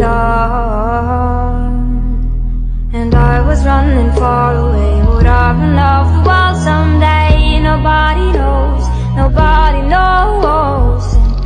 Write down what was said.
dark. And I was running far away.